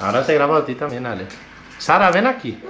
Ahora te grabo a ti también, Ale. Sara, ven aquí.